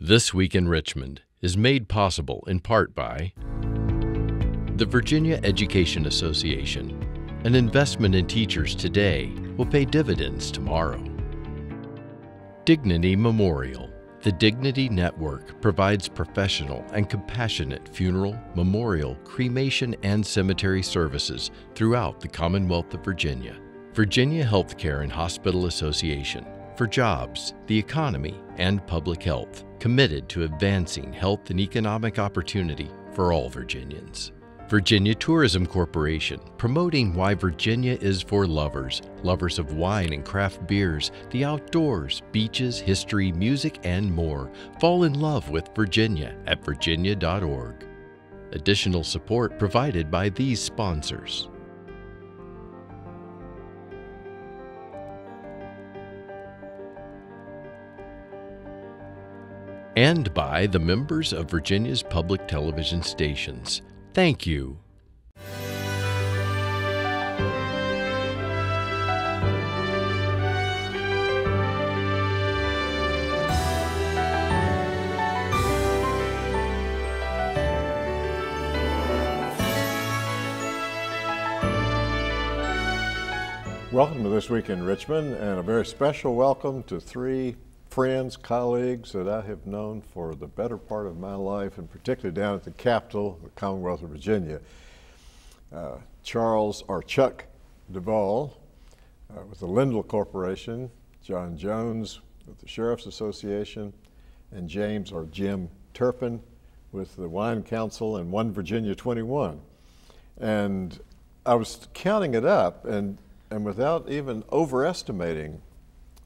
This Week in Richmond is made possible in part by the Virginia Education Association. An investment in teachers today will pay dividends tomorrow. Dignity Memorial. The Dignity Network provides professional and compassionate funeral, memorial, cremation, and cemetery services throughout the Commonwealth of Virginia. Virginia Healthcare and Hospital Association for jobs, the economy, and public health, committed to advancing health and economic opportunity for all Virginians. Virginia Tourism Corporation, promoting why Virginia is for lovers, lovers of wine and craft beers, the outdoors, beaches, history, music, and more. Fall in love with Virginia at virginia.org. Additional support provided by these sponsors. And by the members of Virginia's public television stations. Thank you. Welcome to This Week in Richmond, and a very special welcome to three friends, colleagues that I have known for the better part of my life, and particularly down at the capital, the Commonwealth of Virginia. Uh, Charles or Chuck Duval uh, with the Lindl Corporation, John Jones with the Sheriff's Association, and James or Jim Turpin with the Wine Council and One Virginia 21. And I was counting it up, and, and without even overestimating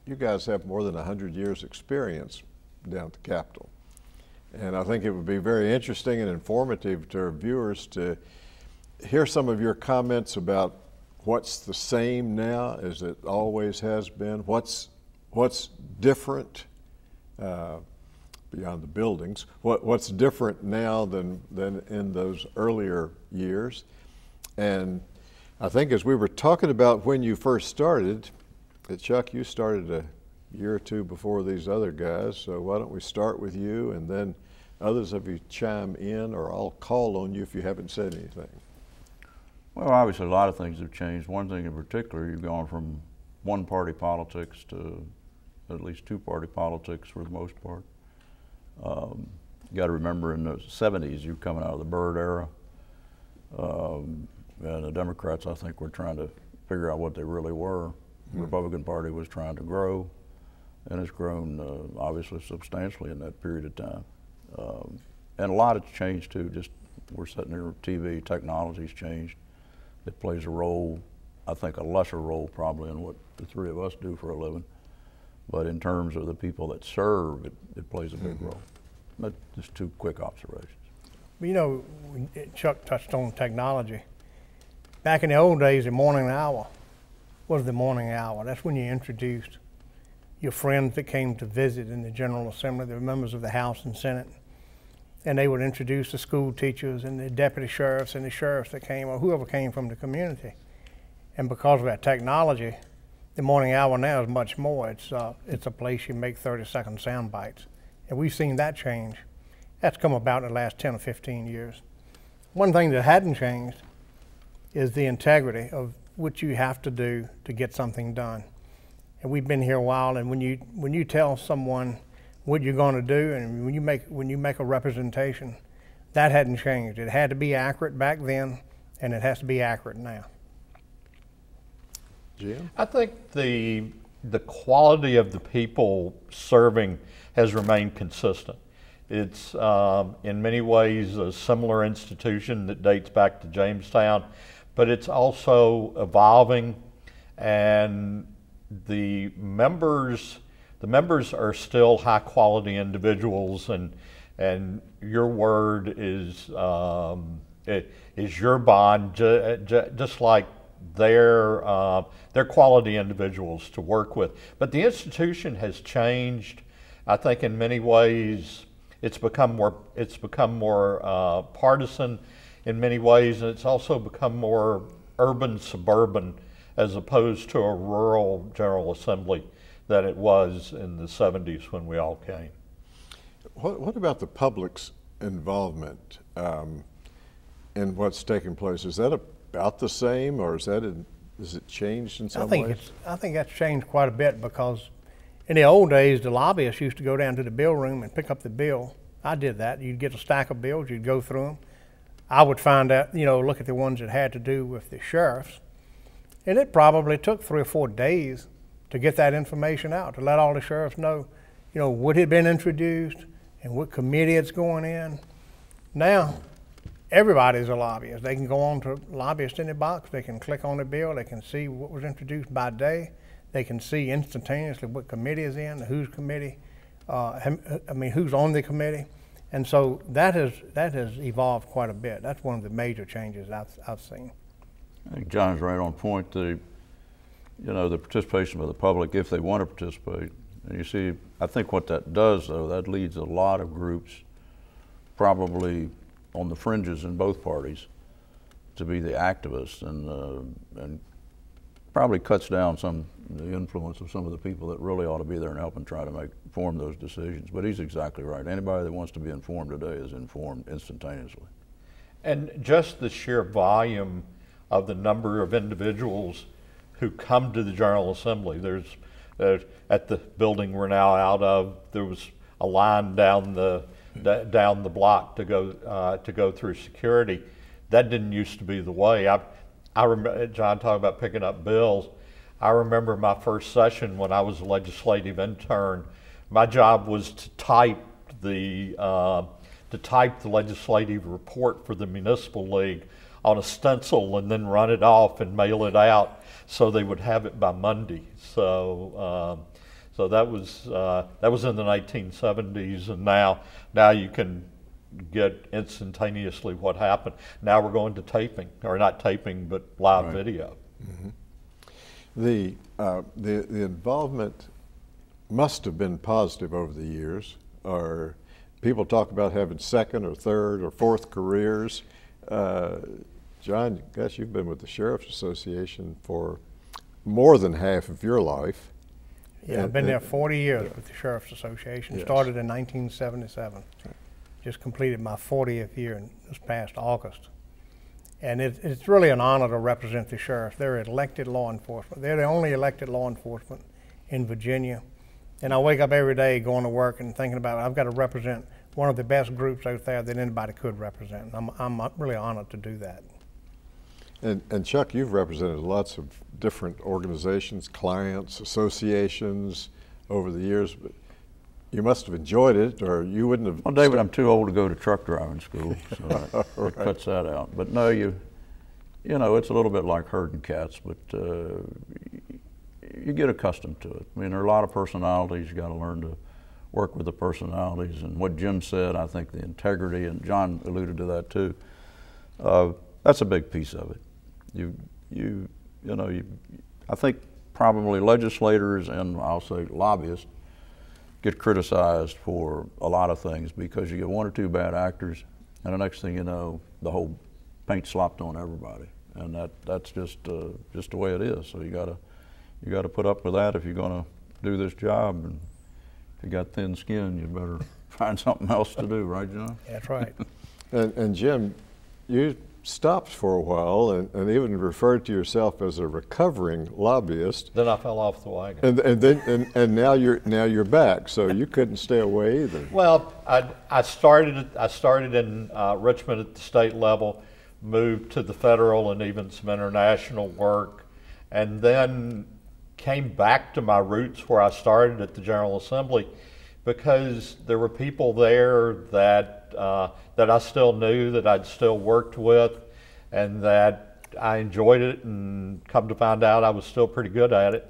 you guys have more than 100 years experience down at the Capitol. And I think it would be very interesting and informative to our viewers to hear some of your comments about what's the same now as it always has been, what's, what's different uh, beyond the buildings, what, what's different now than, than in those earlier years. And I think as we were talking about when you first started, Chuck, you started a year or two before these other guys, so why don't we start with you and then others of you chime in, or I'll call on you if you haven't said anything. Well, obviously, a lot of things have changed. One thing in particular, you've gone from one party politics to at least two party politics for the most part. Um, you got to remember in the 70s, you're coming out of the Byrd era. Um, and the Democrats, I think, were trying to figure out what they really were. The Republican Party was trying to grow, and it's grown uh, obviously substantially in that period of time. Um, and a lot has changed too. Just we're sitting here, TV technology's changed. It plays a role, I think a lesser role probably in what the three of us do for a living. But in terms of the people that serve, it, it plays a big mm-hmm. role. But just two quick observations. You know, Chuck touched on technology. Back in the old days, the morning hour, was the morning hour. That's when you introduced your friends that came to visit in the General Assembly, the members of the House and Senate. And they would introduce the school teachers and the deputy sheriffs and the sheriffs that came, or whoever came from the community. And because of that technology, the morning hour now is much more. It's, uh, it's a place you make 30 second sound bites. And we've seen that change. That's come about in the last 10 or 15 years. One thing that hadn't changed is the integrity of what you have to do to get something done. And we've been here a while, and when you when you tell someone what you're going to do, and when you make when you make a representation, that hadn't changed. It had to be accurate back then, and it has to be accurate now. Jim, I think the the quality of the people serving has remained consistent. It's um, in many ways a similar institution that dates back to Jamestown but it's also evolving and the members the members are still high quality individuals and and your word is um, it, is your bond ju- ju- just like their uh, their quality individuals to work with. But the institution has changed. I think in many ways it's become more it's become more uh, partisan in many ways, and it's also become more urban suburban as opposed to a rural General Assembly than it was in the 70s when we all came. What, what about the public's involvement um, in what's taking place? Is that about the same, or is that in, is it changed in some I think ways? it's, I think that's changed quite a bit because in the old days, the lobbyists used to go down to the bill room and pick up the bill. I did that. You'd get a stack of bills, you'd go through them. I would find out, you know, look at the ones that had to do with the sheriffs. And it probably took three or four days to get that information out, to let all the sheriffs know, you know, what had been introduced and what committee it's going in. Now, everybody's a lobbyist. They can go on to lobbyist in the box. They can click on the bill. They can see what was introduced by day. They can see instantaneously what committee is in, whose committee, uh, I mean, who's on the committee. And so that has, that has evolved quite a bit. That's one of the major changes I've, I've seen. I think John's right on point. The, you know, the participation of the public, if they want to participate. And you see, I think what that does, though, that leads a lot of groups, probably on the fringes in both parties, to be the activists and, uh, and probably cuts down some the influence of some of the people that really ought to be there and help and try to make form those decisions. But he's exactly right. Anybody that wants to be informed today is informed instantaneously. And just the sheer volume of the number of individuals who come to the General Assembly. There's, uh, at the building we're now out of, there was a line down the, down the block to go, uh, to go through security. That didn't used to be the way. I, I remember, John talking about picking up bills. I remember my first session when I was a legislative intern. My job was to type the, uh, to type the legislative report for the municipal league on a stencil and then run it off and mail it out so they would have it by Monday. So, um, so that was uh, that was in the 1970s, and now now you can get instantaneously what happened. Now we're going to taping, or not taping, but live Right. video. The, uh, the, the involvement must have been positive over the years, or people talk about having second or third or fourth careers. Uh, John, gosh, you've been with the Sheriff's Association for more than half of your life. Yeah, I've And- been there 40 years with the Sheriff's Association. Yes. Started in 1977. Just completed my 40th year in this past August. And it, it's really an honor to represent the sheriff. They're elected law enforcement. They're the only elected law enforcement in Virginia. And I wake up every day going to work and thinking about it. I've got to represent one of the best groups out there that anybody could represent. I'm, I'm really honored to do that. And, and Chuck, you've represented lots of different organizations, clients, associations over the years. But you must have enjoyed it, or you wouldn't have. Well, David, I'm too old to go to truck driving school, so that, that cuts that out. But no, you, you know, it's a little bit like herding cats, but uh, you get accustomed to it. I mean, there are a lot of personalities. You got to learn to work with the personalities. And what Jim said, I think the integrity, and John alluded to that too. Uh, that's a big piece of it. You, you, you know, you, I think probably legislators and I'll say lobbyists get criticized for a lot of things because you get one or two bad actors, and the next thing you know, the whole paint slopped on everybody, and that that's just uh, just the way it is. So you gotta you gotta put up with that if you're gonna do this job, and if you got thin skin, you better find something else to do, right, John? That's right. And, and Jim, you stopped for a while and, and even referred to yourself as a recovering lobbyist. Then I fell off the wagon. And, and then and, and now you're now you're back, so you couldn't stay away either. Well, I, I started I started in uh, Richmond at the state level, moved to the federal and even some international work, and then came back to my roots where I started at the General Assembly, because there were people there that uh, that I still knew that I'd still worked with, and that I enjoyed it, and come to find out I was still pretty good at it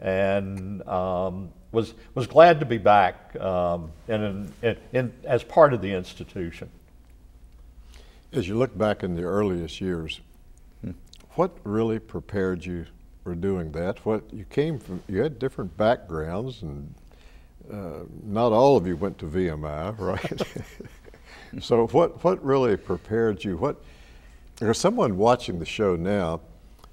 and um, was was glad to be back um, in, in, in as part of the institution. As you look back in the earliest years, what really prepared you for doing that? What you came from? You had different backgrounds, and uh, not all of you went to VMI, right? so, what what really prepared you? What there's someone watching the show now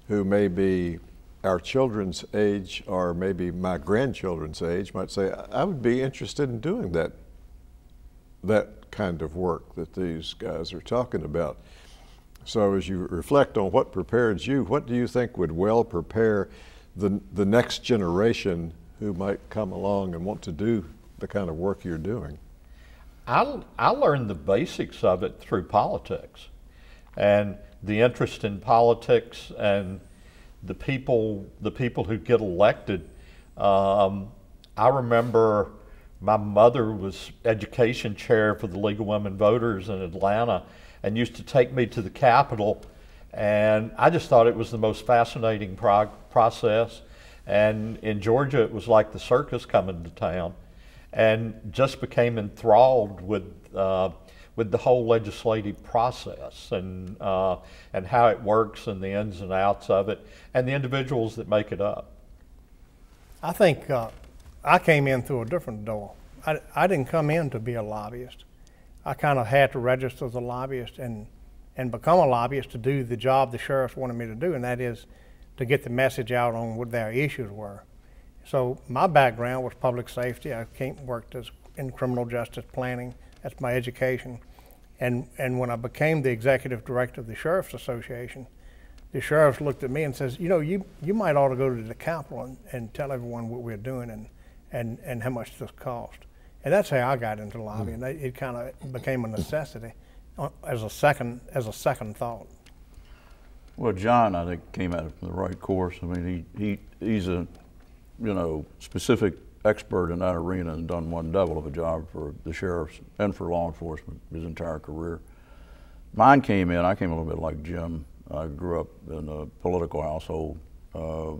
who may be our children's age or maybe my grandchildren's age might say, I would be interested in doing that that kind of work that these guys are talking about. So, as you reflect on what prepared you, what do you think would well prepare the, the next generation who might come along and want to do the kind of work you're doing? I, I learned the basics of it through politics and the interest in politics and the people, the people who get elected. Um, I remember my mother was education chair for the League of Women Voters in Atlanta and used to take me to the Capitol. And I just thought it was the most fascinating process. And in Georgia, it was like the circus coming to town, and just became enthralled with uh, with the whole legislative process and uh, and how it works and the ins and outs of it, and the individuals that make it up. I think uh, I came in through a different door. I, I didn't come in to be a lobbyist. I kind of had to register as a lobbyist and and become a lobbyist to do the job the sheriffs wanted me to do, and that is to get the message out on what their issues were. So my background was public safety. I came, worked as in criminal justice planning. That's my education. And, and when I became the executive director of the Sheriff's Association, the sheriffs looked at me and says, you know, you, you might ought to go to the Capitol and, and tell everyone what we're doing and, and, and how much this cost. And that's how I got into lobbying. Mm. It kind of became a necessity uh, as a second as a second thought. Well, John, I think came out it from the right course. I mean, he, he he's a you know specific expert in that arena and done one devil of a job for the sheriffs and for law enforcement his entire career. Mine came in. I came a little bit like Jim. I grew up in a political household. Uh,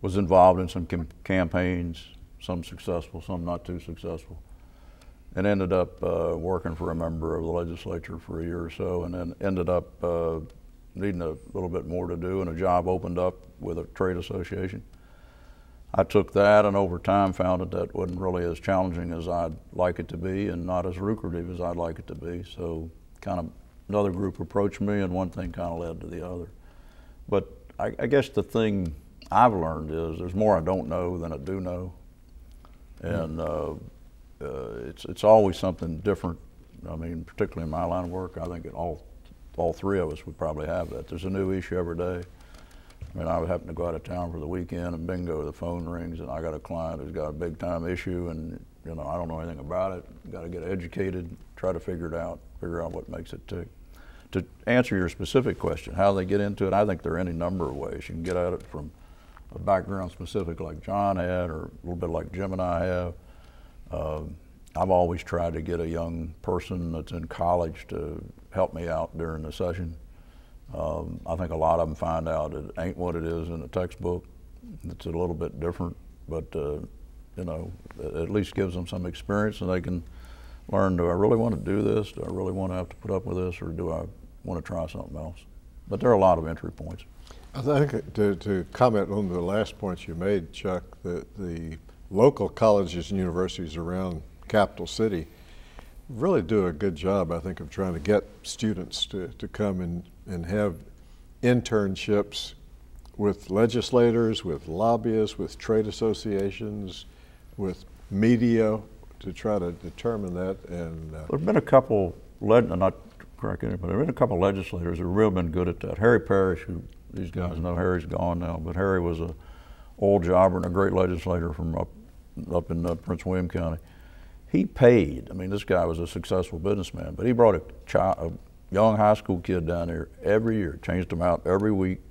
was involved in some campaigns, some successful, some not too successful, and ended up uh, working for a member of the legislature for a year or so, and then ended up uh, needing a little bit more to do, and a job opened up with a trade association. I took that and over time found that that wasn't really as challenging as I'd like it to be and not as lucrative as I'd like it to be. So kind of another group approached me and one thing kind of led to the other. But I, I guess the thing I've learned is there's more I don't know than I do know. And uh, uh, it's, it's always something different. I mean, particularly in my line of work, I think it all all three of us would probably have that. There's a new issue every day. Mean, I would happen to go out of town for the weekend, and bingo, the phone rings, and I got a client who's got a big time issue, and you know, I don't know anything about it. Got to get educated, try to figure it out, figure out what makes it tick. To answer your specific question, how they get into it, I think there are any number of ways. You can get at it from a background specific like John had, or a little bit like Jim and I have. Um, I've always tried to get a young person that's in college to help me out during the session. Um, I think a lot of them find out it ain't what it is in the textbook. It's a little bit different, but uh, you know, at least gives them some experience and they can learn, do I really want to do this? Do I really want to have to put up with this or do I want to try something else? But there are a lot of entry points. I think to, to comment on the last points you made, Chuck, that the local colleges and universities around Capital City really do a good job, I think, of trying to get students to, to come and, and have internships with legislators, with lobbyists, with trade associations, with media to try to determine that. And uh, there've been a couple, led, not correct anybody, there have been a couple legislators who've really been good at that. Harry Parrish, who these guys know, Harry's gone now, but Harry was a old jobber and a great legislator from up up in uh, Prince William County he paid. I mean, this guy was a successful businessman, but he brought a, child, a young high school kid down here every year, changed him out every week,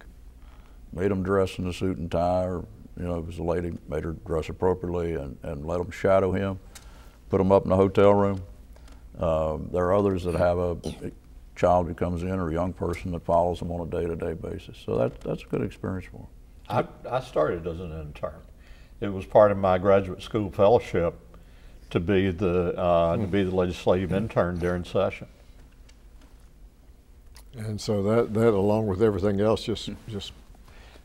made him dress in a suit and tie, or you know, it was a lady, made her dress appropriately, and, and let him shadow him, put him up in a hotel room. Uh, there are others that have a child who comes in or a young person that follows them on a day-to-day basis. So that, that's a good experience for them. I, I started as an intern. It was part of my graduate school fellowship to be the uh, to be the legislative intern during session. And so that that along with everything else just just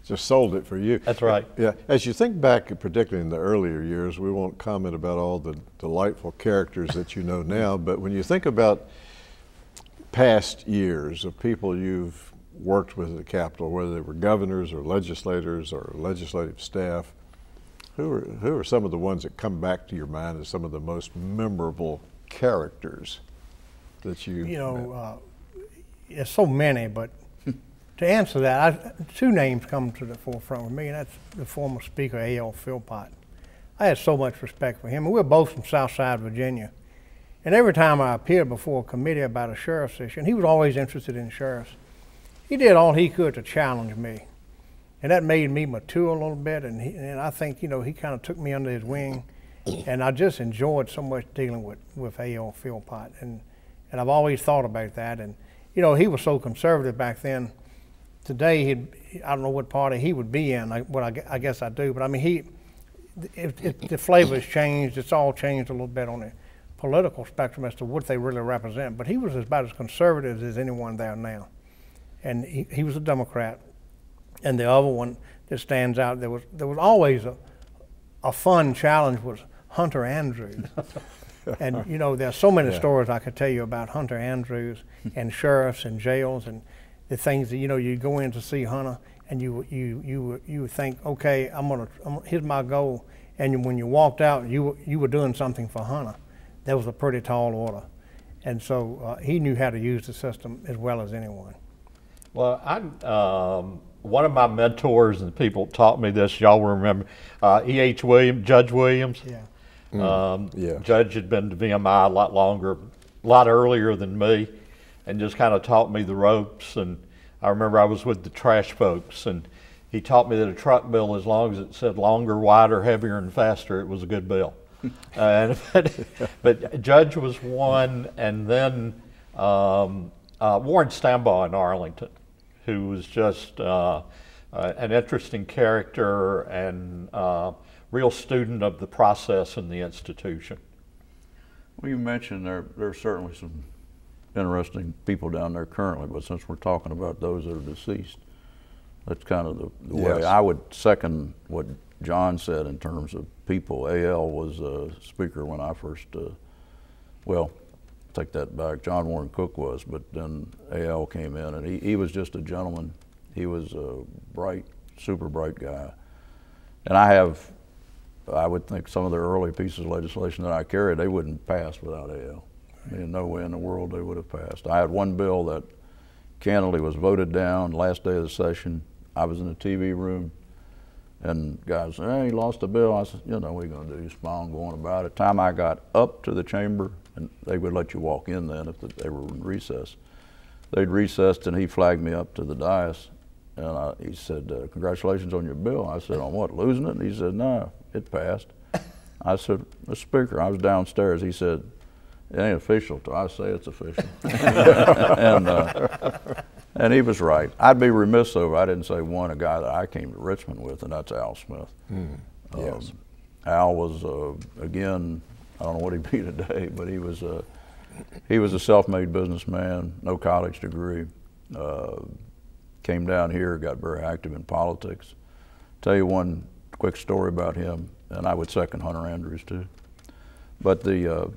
just sold it for you. That's right. Yeah. As you think back, particularly in the earlier years, we won't comment about all the delightful characters that you know now, but when you think about past years of people you've worked with at the Capitol, whether they were governors or legislators or legislative staff, who are, who are some of the ones that come back to your mind as some of the most memorable characters that you You know, uh, there's so many, but to answer that, I, two names come to the forefront with me, and that's the former Speaker A.L. Philpott. I had so much respect for him, and we're both from Southside Virginia. And every time I appeared before a committee about a sheriff's issue, and he was always interested in sheriffs, he did all he could to challenge me. And that made me mature a little bit, and, he, and I think, you know, he kind of took me under his wing. And I just enjoyed so much dealing with, with A.L. Philpott. And, and I've always thought about that. And, you know, he was so conservative back then. Today, he'd, I don't know what party he would be in, like, what I, I guess I do, but I mean, he, if, if the flavor has changed, it's all changed a little bit on the political spectrum as to what they really represent. But he was about as conservative as anyone there now. And he, he was a Democrat. And the other one that stands out, there was, there was always a, a fun challenge was Hunter Andrews. and you know, there's so many stories I could tell you about Hunter Andrews and sheriffs and jails and the things that you know you go in to see Hunter and you you you you think, okay, I'm gonna, I'm, here's my goal. And when you walked out, you were- you were doing something for Hunter. That was a pretty tall order. And so uh, he knew how to use the system as well as anyone. Well, I, um, one of my mentors and people taught me this. Y'all will remember uh, E.H. Williams, Judge Williams. Yeah. Um, yeah. Judge had been to VMI a lot longer, a lot earlier than me, and just kind of taught me the ropes. And I remember I was with the trash folks, and he taught me that a truck bill, as long as it said longer, wider, heavier, and faster, it was a good bill. and, but, but Judge was one, and then um, uh, Warren Stambaugh in Arlington, who was just uh, uh, an interesting character and uh, real student of the process and the institution. Well, you mentioned there, there are certainly some interesting people down there currently, but since we're talking about those that are deceased, that's kind of the, the way. I would second what John said in terms of people. AL was a speaker when I first, uh, well, take that back. John Warren Cook was, but then AL came in, and he, he was just a gentleman. He was a bright, super bright guy. And I have I would think some of the early pieces of legislation that I carried, they wouldn't pass without AL. I mean, no way in the world they would have passed. I had one bill that candidly was voted down last day of the session. I was in the TV room, and guys "Hey, he lost a bill." I said, "You know, we're going to do? You smile and go on about it." Time I got up to the chamber, and they would let you walk in then if they were in recess. They'd recessed, and he flagged me up to the dais, and I, he said, uh, "Congratulations on your bill." I said, "On what? Losing it?" And he said, "No, it passed." I said, "Mr. Speaker," I was downstairs. He said, "It ain't official till I say it's official." and uh, and he was right. I'd be remiss though if I didn't say one, a guy that I came to Richmond with, and that's Al Smith. Yes. Um, Al was uh, again, I don't know what he'd be today, but he was a he was a self-made businessman, no college degree. Uh, came down here, got very active in politics. Tell you one quick story about him, and I would second Hunter Andrews too. But the uh,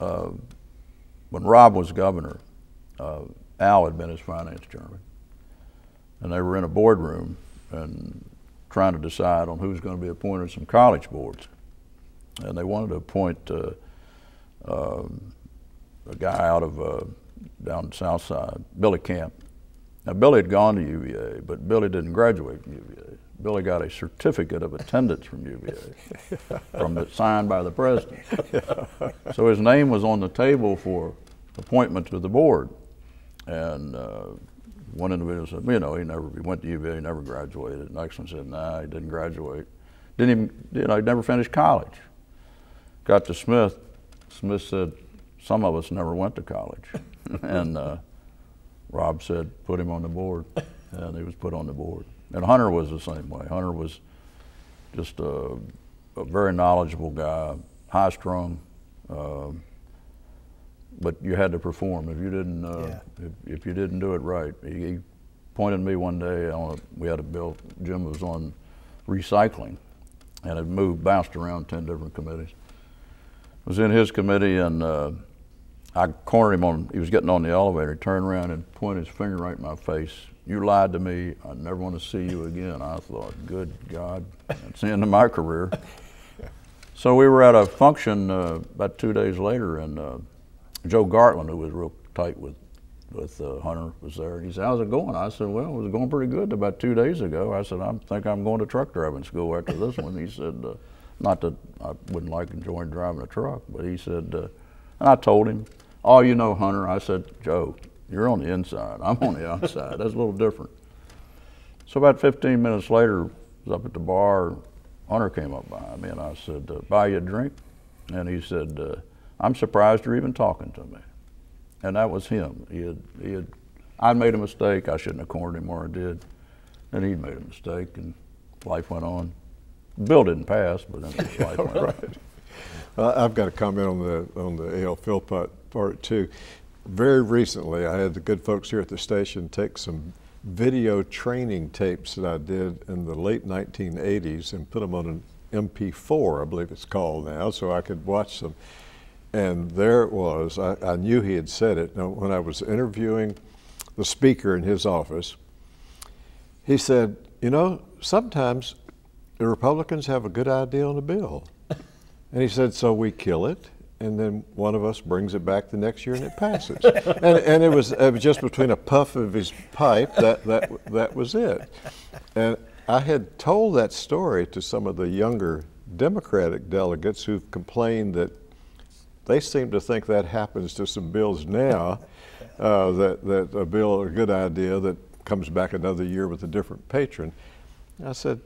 uh, when Robb was governor, uh, Al had been his finance chairman, and they were in a boardroom and trying to decide on who's going to be appointed to some college boards, and they wanted to appoint uh, um, a guy out of uh, down the south side, Billy Camp. Now Billy had gone to UVA, but Billy didn't graduate from UVA. Billy got a certificate of attendance from UVA, from the, signed by the president. So his name was on the table for appointment to the board. And uh, one individual said, you know, he never he went to UVA, he never graduated. Next one said, nah, he didn't graduate. Didn't even, you know, he never finished college. Got to Smith. Smith said, some of us never went to college. and uh, Robb said, put him on the board. And he was put on the board. And Hunter was the same way. Hunter was just a, a very knowledgeable guy, high strung. Um but you had to perform. If you didn't, uh, if, if you didn't do it right, he, he pointed me one day. On a, we had a bill. Jim was on recycling, and it moved, bounced around ten different committees. Was in his committee, and uh, I cornered him on. He was getting on the elevator. He turned around and pointed his finger right in my face. You lied to me. I never want to see you again. I thought, good God, that's the end of my career. So we were at a function uh, about two days later, and uh, Joe Gartlan, who was real tight with with uh, Hunter, was there. And he said, "How's it going?" I said, "Well, it was going pretty good about two days ago." I said, "I think I'm going to truck driving school after this one." He said, uh, "Not that I wouldn't like enjoying driving a truck, but he said." Uh, and I told him, "Oh, you know, Hunter," I said, "Joe, you're on the inside. I'm on the outside. That's a little different." So about 15 minutes later, I was up at the bar. Hunter came up behind me, and I said, uh, "Buy you a drink?" And he said, uh, "I'm surprised you're even talking to me." And that was him. He had, he had, I'd made a mistake. I shouldn't have cornered him, or I did. And he'd made a mistake, and life went on. Bill didn't pass, but life went right. on. Uh, I've got a comment on the on the A.L. Philpott part too. Very recently, I had the good folks here at the station take some video training tapes that I did in the late 1980s and put them on an MP4, I believe it's called now, so I could watch them. And there it was. I, I knew he had said it. Now, when I was interviewing the speaker in his office, he said, You know, sometimes the Republicans have a good idea on a bill. and he said, So we kill it and then one of us brings it back the next year and it passes. and, and it, was, it was just between a puff of his pipe, that, that, that was it. And I had told that story to some of the younger Democratic delegates who've complained that they seem to think that happens to some bills now, uh, that, that a bill, a good idea, that comes back another year with a different patron. I said,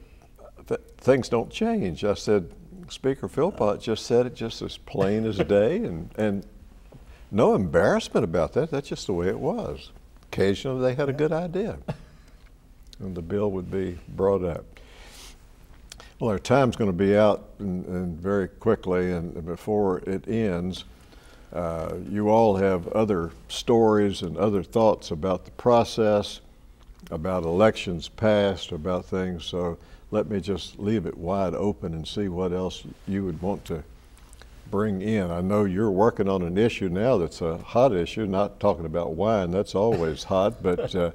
things don't change. I said, Speaker Philpott just said it just as plain as day, and, and no embarrassment about that. That's just the way it was. Occasionally they had a good idea, and the bill would be brought up. Well, our time's going to be out and, and very quickly, and before it ends, uh, you all have other stories and other thoughts about the process, about elections past, about things. So let me just leave it wide open and see what else you would want to bring in. I know you're working on an issue now that's a hot issue, not talking about wine, that's always hot, but uh,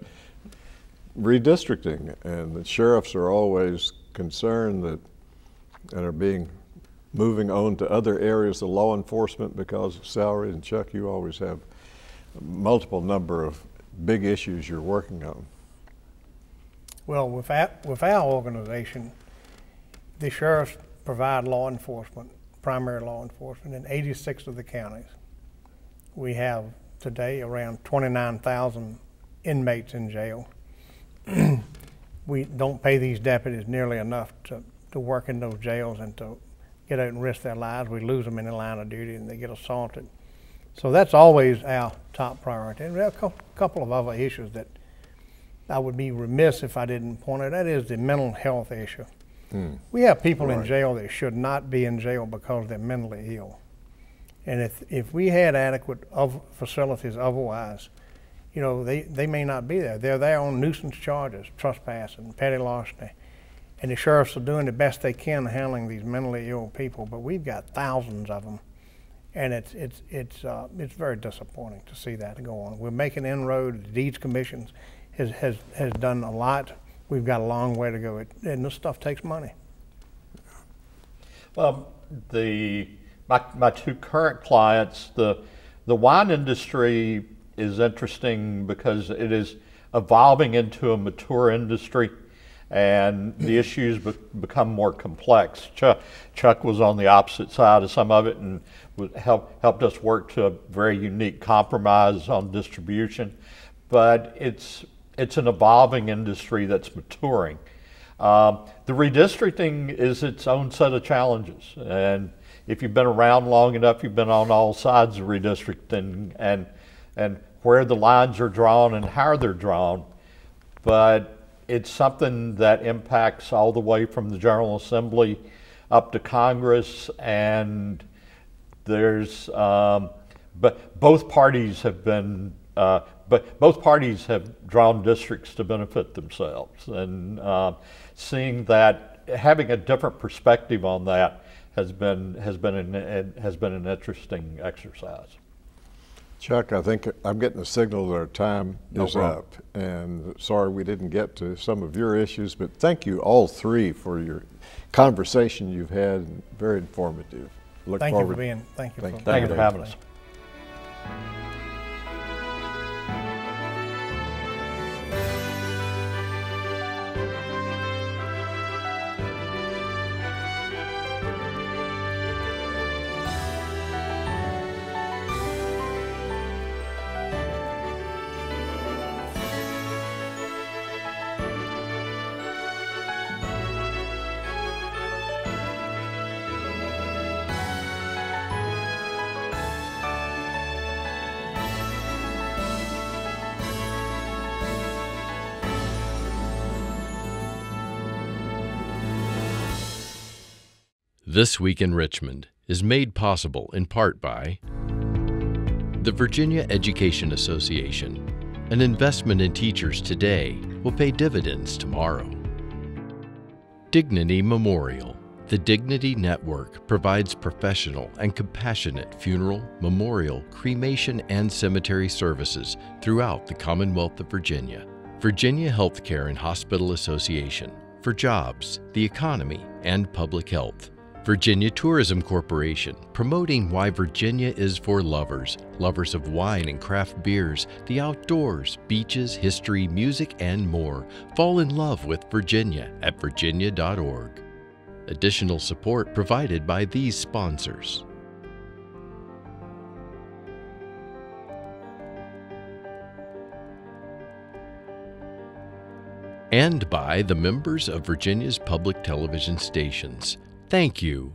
redistricting. And the sheriffs are always concerned that and are being moving on to other areas of law enforcement because of salary. And Chuck, you always have multiple number of big issues you're working on. Well, with our, with our organization, the sheriffs provide law enforcement, primary law enforcement in 86 of the counties. We have today around 29,000 inmates in jail. we don't pay these deputies nearly enough to, to work in those jails and to get out and risk their lives. We lose them in the line of duty and they get assaulted. So that's always our top priority. And there are a couple of other issues that I would be remiss if I didn't point out. That is the mental health issue. Hmm. We have people right. in jail that should not be in jail because they're mentally ill. And if, if we had adequate of facilities otherwise, you know, they, they may not be there. They're there on nuisance charges, trespassing, petty larceny. And the sheriffs are doing the best they can handling these mentally ill people, but we've got thousands of them. And it's, it's, it's, uh, it's very disappointing to see that go on. We're making inroads, the Deeds Commission has, has, has done a lot. We've got a long way to go, it, and this stuff takes money. Well, the my, my two current clients, the the wine industry is interesting because it is evolving into a mature industry and the issues be- become more complex. Chuck, Chuck, was on the opposite side of some of it and help, helped us work to a very unique compromise on distribution. But it's it's an evolving industry that's maturing. Um, the redistricting is its own set of challenges, and if you've been around long enough, you've been on all sides of redistricting and and where the lines are drawn and how they're drawn. But it's something that impacts all the way from the General Assembly up to Congress, and there's um, but both parties have been uh, but both parties have drawn districts to benefit themselves, and uh, seeing that, having a different perspective on that has been has been an, has been an interesting exercise. Chuck, I think I'm getting a signal that our time No is problem. up. And sorry we didn't get to some of your issues, but thank you all three for your conversation you've had. Very informative. Look Thank you forward. for being, thank you Thank for. you. Thank you for having us. This Week in Richmond is made possible in part by the Virginia Education Association. An investment in teachers today will pay dividends tomorrow. Dignity Memorial. The Dignity Network provides professional and compassionate funeral, memorial, cremation, and cemetery services throughout the Commonwealth of Virginia. Virginia Healthcare and Hospital Association for jobs, the economy, and public health. Virginia Tourism Corporation, promoting why Virginia is for lovers, lovers of wine and craft beers, the outdoors, beaches, history, music, and more. Fall in love with Virginia at virginia.org. Additional support provided by these sponsors. And by the members of Virginia's public television stations. Thank you.